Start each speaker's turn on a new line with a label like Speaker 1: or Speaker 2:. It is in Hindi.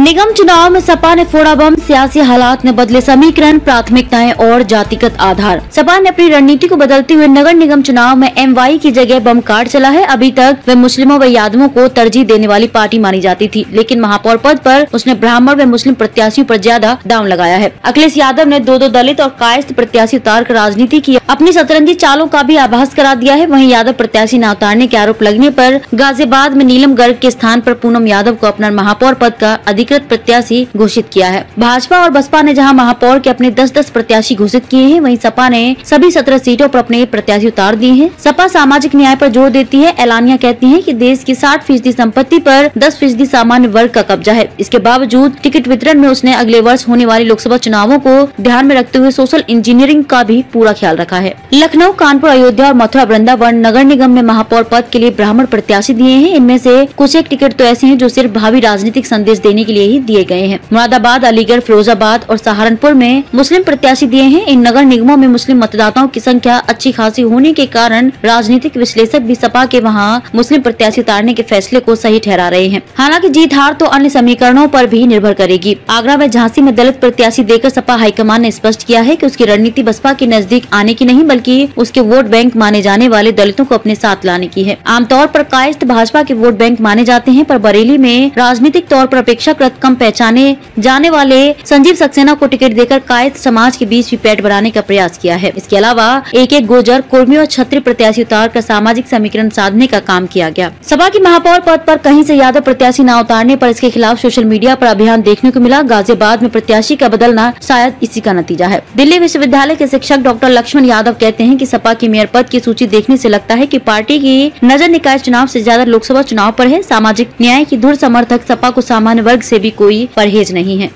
Speaker 1: निगम चुनाव में सपा ने फोड़ा बम, सियासी हालात ने बदले समीकरण, प्राथमिकताएँ और जातिगत आधार। सपा ने अपनी रणनीति को बदलते हुए नगर निगम चुनाव में एमवाई की जगह बम कार्ड चला है। अभी तक वे मुस्लिमों व यादवों को तरजीह देने वाली पार्टी मानी जाती थी, लेकिन महापौर पद पर उसने ब्राह्मण व मुस्लिम प्रत्याशियों पर ज़्यादा दाम लगाया है। अखिलेश यादव ने दो दो दलित और कायस्थ प्रत्याशी उतार कर राजनीति की अपनी सतरंजी चालों का भी आभास करा दिया है। वही यादव प्रत्याशी न उतारने के आरोप लगने आरोप गाजियाबाद में नीलम गर्ग के स्थान आरोप पूनम यादव को अपना महापौर पद का अधिक अधिकृत प्रत्याशी घोषित किया है। भाजपा और बसपा ने जहाँ महापौर के अपने 10-10 प्रत्याशी घोषित किए हैं, वहीं सपा ने सभी 17 सीटों पर अपने प्रत्याशी उतार दिए हैं। सपा सामाजिक न्याय पर ज़ोर देती है। एलानिया कहती है की देश की 60 फ़ीसदी संपत्ति पर 10 फ़ीसदी सामान्य वर्ग का कब्जा है। इसके बावजूद टिकट वितरण में उसने अगले वर्ष होने वाले लोकसभा चुनावों को ध्यान में रखते हुए सोशल इंजीनियरिंग का भी पूरा ख्याल रखा है। लखनऊ, कानपुर, अयोध्या और मथुरा वृंदावन नगर निगम में महापौर पद के लिए ब्राह्मण प्रत्याशी दिए हैं। इनमें से कुछ एक टिकट तो ऐसे हैं जो सिर्फ़ भावी राजनीतिक संदेश देने के लिए ही दिए गए हैं। मुरादाबाद, अलीगढ़, फिरोजाबाद और सहारनपुर में मुस्लिम प्रत्याशी दिए हैं। इन नगर निगमों में मुस्लिम मतदाताओं की संख्या अच्छी खासी होने के कारण राजनीतिक विश्लेषक भी सपा के वहाँ मुस्लिम प्रत्याशी उतारने के फैसले को सही ठहरा रहे हैं। हालाँकि जीत हार तो अन्य समीकरणों पर भी निर्भर करेगी। आगरा व झांसी में दलित प्रत्याशी देकर सपा हाईकमान ने स्पष्ट किया है की उसकी रणनीति बसपा के नज़दीक आने की नहीं, बल्कि उसके वोट बैंक माने जाने वाले दलितों को अपने साथ लाने की है। आमतौर पर कायस्थ भाजपा के वोट बैंक माने जाते हैं, पर बरेली में राजनीतिक तौर पर अपेक्षाकृत कम पहचाने जाने वाले संजीव सक्सेना को टिकट देकर कायद समाज के बीच भी पैट बनाने का प्रयास किया है। इसके अलावा एक एक गोजर, कुर्मी और छत्री प्रत्याशी उतार कर सामाजिक समीकरण साधने का काम किया गया। सभा की महापौर पद पर कहीं से यादव प्रत्याशी न उतारने पर इसके खिलाफ सोशल मीडिया पर अभियान देखने को मिला। गाजियाबाद में प्रत्याशी का बदलना शायद इसी का नतीजा है। दिल्ली विश्वविद्यालय के शिक्षक डॉक्टर लक्ष्मण यादव कहते हैं की सपा की मेयर पद की सूची देखने ऐसी लगता है की पार्टी की नज़र निकाय चुनाव ऐसी ज़्यादा लोकसभा चुनाव आरोप है। सामाजिक न्याय की धुर समर्थक सपा को सामान्य वर्ग ऐसी भी कोई परहेज नहीं है।